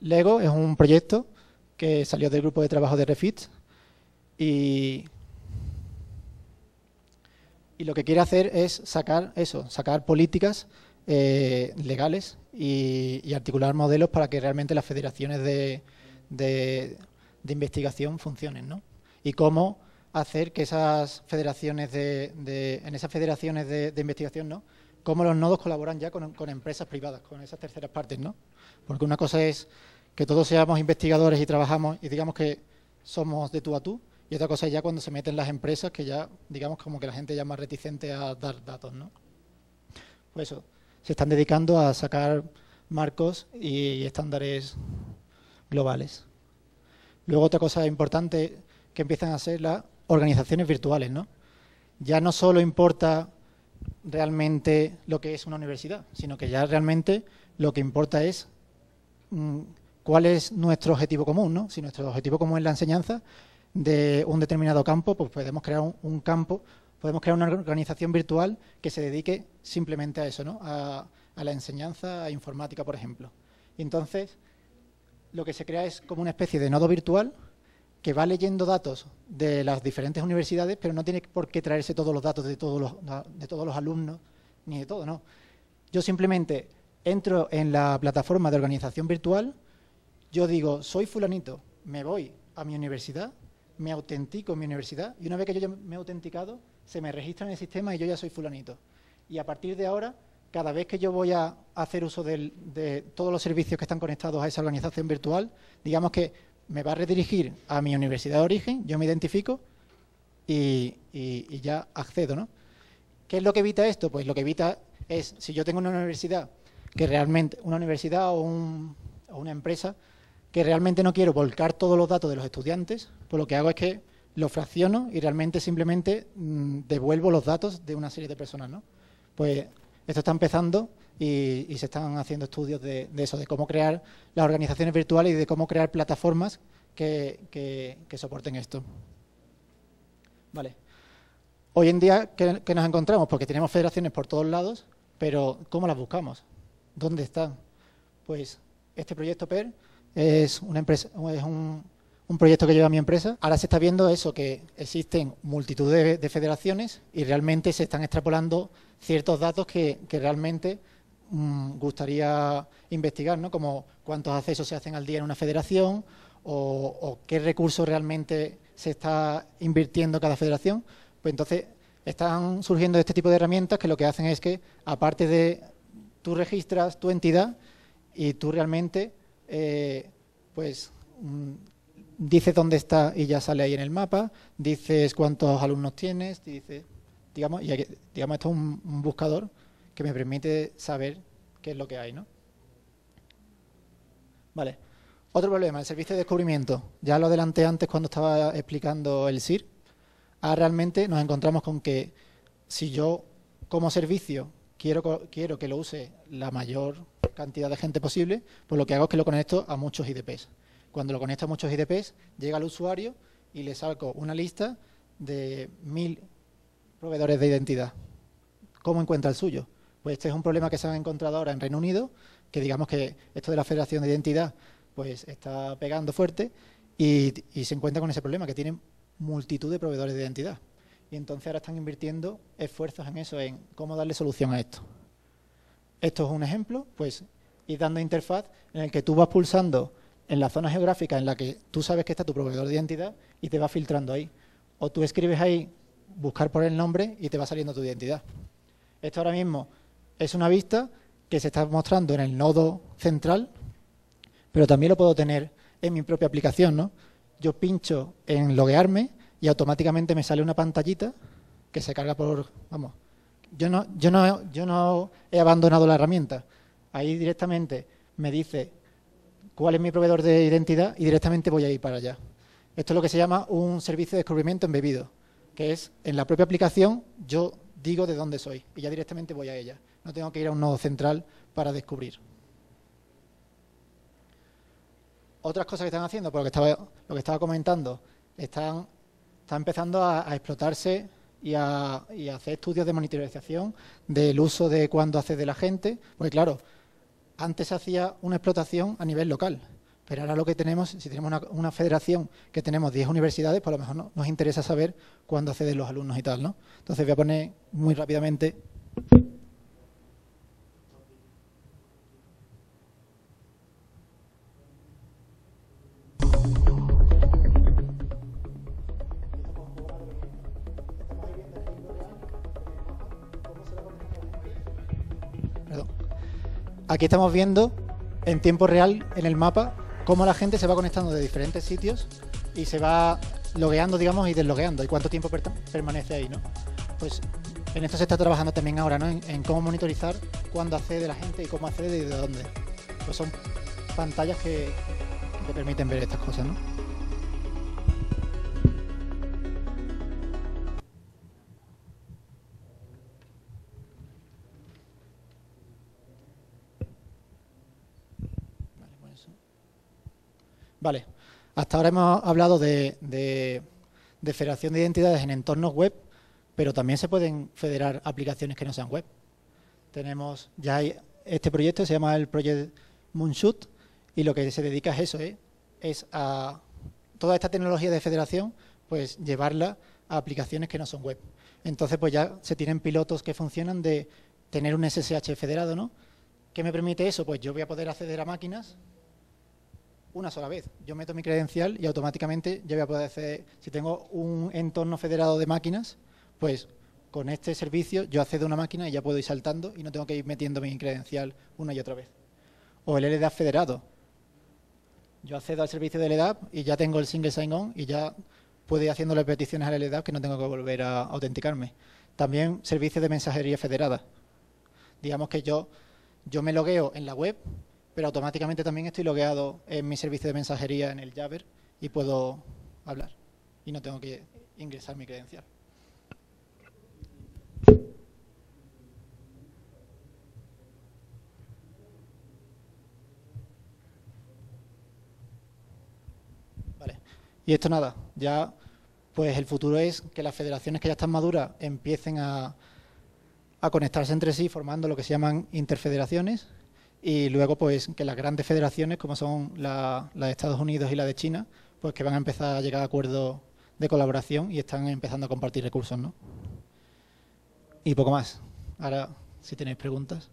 Lego es un proyecto que salió del grupo de trabajo de Refit y, lo que quiere hacer es sacar eso, sacar políticas eh, legales y, articular modelos para que realmente las federaciones de, de, investigación funcionen, ¿no? Y cómo hacer que esas federaciones de, en esas federaciones de, investigación, ¿no? Cómo los nodos colaboran ya con, empresas privadas, con esas terceras partes, ¿no? Porque una cosa es que todos seamos investigadores y trabajamos y digamos que somos de tú a tú, y otra cosa es ya cuando se meten las empresas, que ya, digamos, como que la gente ya es más reticente a dar datos, ¿no? Pues eso, se están dedicando a sacar marcos y estándares globales. Luego otra cosa importante que empiezan a ser las organizaciones virtuales, ¿no? Ya no solo importa realmente lo que es una universidad, sino que ya realmente lo que importa es mm, cuál es nuestro objetivo común, ¿no? Si nuestro objetivo común es la enseñanza, de un determinado campo, pues podemos crear un, campo, podemos crear una organización virtual que se dedique simplemente a eso, ¿no? A, la enseñanza informática, por ejemplo. Y entonces, lo que se crea es como una especie de nodo virtual que va leyendo datos de las diferentes universidades, pero no tiene por qué traerse todos los datos de todos los, de todos los alumnos, ni de todo, no. Yo simplemente entro en la plataforma de organización virtual, yo digo, soy fulanito, me voy a mi universidad, me autentico en mi universidad y una vez que yo ya me he autenticado, se me registra en el sistema y yo ya soy fulanito. Y a partir de ahora, cada vez que yo voy a hacer uso de todos los servicios que están conectados a esa organización virtual, digamos que me va a redirigir a mi universidad de origen, yo me identifico y, y ya accedo, ¿no? ¿Qué es lo que evita esto? Pues lo que evita es, si yo tengo una universidad que realmente, una universidad o, un, o una empresa que realmente no quiero volcar todos los datos de los estudiantes, pues lo que hago es que lo fracciono y realmente simplemente mm, devuelvo los datos de una serie de personas, ¿no? Pues esto está empezando y, se están haciendo estudios de, eso, de cómo crear las organizaciones virtuales y de cómo crear plataformas que, soporten esto. Vale. Hoy en día, ¿qué, ¿qué, nos encontramos? Porque tenemos federaciones por todos lados, pero ¿cómo las buscamos? ¿Dónde están? Pues este proyecto PER es, una empresa, es un, proyecto que lleva mi empresa. Ahora se está viendo eso, que existen multitud de, federaciones y realmente se están extrapolando ciertos datos que, realmente mm, gustaría investigar, ¿no? como cuántos accesos se hacen al día en una federación o, qué recursos realmente se está invirtiendo cada federación. Pues entonces están surgiendo este tipo de herramientas que lo que hacen es que, aparte de tú registras tu entidad y tú realmente eh, pues mm, dices dónde está y ya sale ahí en el mapa, dices cuántos alumnos tienes, dice, digamos, y digamos esto es un, buscador que me permite saber qué es lo que hay, ¿no? Vale. Otro problema, el servicio de descubrimiento. Ya lo adelanté antes cuando estaba explicando el SIR. Ahora realmente nos encontramos con que si yo como servicio quiero, quiero que lo use la mayor cantidad de gente posible, pues lo que hago es que lo conecto a muchos IDPs. Cuando lo conecto a muchos IDPs, llega al usuario y le saco una lista de mil proveedores de identidad. ¿Cómo encuentra el suyo? Pues este es un problema que se ha encontrado ahora en Reino Unido, que digamos que esto de la federación de identidad pues está pegando fuerte y, y se encuentra con ese problema, que tienen multitud de proveedores de identidad. Y entonces ahora están invirtiendo esfuerzos en eso, en cómo darle solución a esto. Esto es un ejemplo, pues, y dando interfaz en el que tú vas pulsando en la zona geográfica en la que tú sabes que está tu proveedor de identidad y te va filtrando ahí. O tú escribes ahí buscar por el nombre y te va saliendo tu identidad. Esto ahora mismo es una vista que se está mostrando en el nodo central, pero también lo puedo tener en mi propia aplicación, ¿no? Yo pincho en loguearme y automáticamente me sale una pantallita que se carga por, vamos, yo no, yo no, yo no he abandonado la herramienta. Ahí directamente me dice cuál es mi proveedor de identidad y directamente voy a ir para allá. Esto es lo que se llama un servicio de descubrimiento embebido, que es en la propia aplicación yo digo de dónde soy y ya directamente voy a ella. No tengo que ir a un nodo central para descubrir. Otras cosas que están haciendo, por lo que estaba, lo que estaba comentando, están, está empezando a explotarse y a, hacer estudios de monitorización del uso de cuándo hace de la gente, porque claro, antes se hacía una explotación a nivel local, Pero ahora lo que tenemos, si tenemos una, federación que tenemos 10 universidades, pues a lo mejor no, nos interesa saber cuándo acceden los alumnos y tal, ¿no? Entonces voy a poner muy rápidamente Aquí estamos viendo en tiempo real en el mapa cómo la gente se va conectando de diferentes sitios y se va logueando, digamos, y deslogueando y cuánto tiempo permanece ahí, ¿no? Pues en esto se está trabajando también ahora, ¿no? En, cómo monitorizar cuándo accede la gente y cómo accede y de dónde. Pues son pantallas que, que te permiten ver estas cosas, ¿no? Vale, hasta ahora hemos hablado de, federación de identidades en entornos web, pero también se pueden federar aplicaciones que no sean web. Tenemos ya este proyecto, se llama el Project Moonshoot, y lo que se dedica es eso, ¿eh? es a toda esta tecnología de federación, pues llevarla a aplicaciones que no son web. Entonces, pues ya se tienen pilotos que funcionan de tener un SSH federado, ¿no? ¿Qué me permite eso? Pues yo voy a poder acceder a máquinas una sola vez. Yo meto mi credencial y automáticamente ya voy a poder acceder. Si tengo un entorno federado de máquinas, pues con este servicio yo accedo a una máquina y ya puedo ir saltando y no tengo que ir metiendo mi credencial una y otra vez. O el LDAP federado. Yo accedo al servicio de LDAP y ya tengo el single sign-on y ya puedo ir haciéndole peticiones al LDAP que no tengo que volver a autenticarme. También servicios de mensajería federada. Digamos que yo, yo me logueo en la web pero automáticamente también estoy logueado en mi servicio de mensajería en el Jabber y puedo hablar y no tengo que ingresar mi credencial. Vale. Y esto nada, ya pues el futuro es que las federaciones que ya están maduras empiecen a, a conectarse entre sí formando lo que se llaman interfederaciones y luego pues que las grandes federaciones como son la, de Estados Unidos y la de China pues que van a empezar a llegar a acuerdos de colaboración y están empezando a compartir recursos ¿no? y poco más ahora si tenéis preguntas